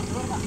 Bata.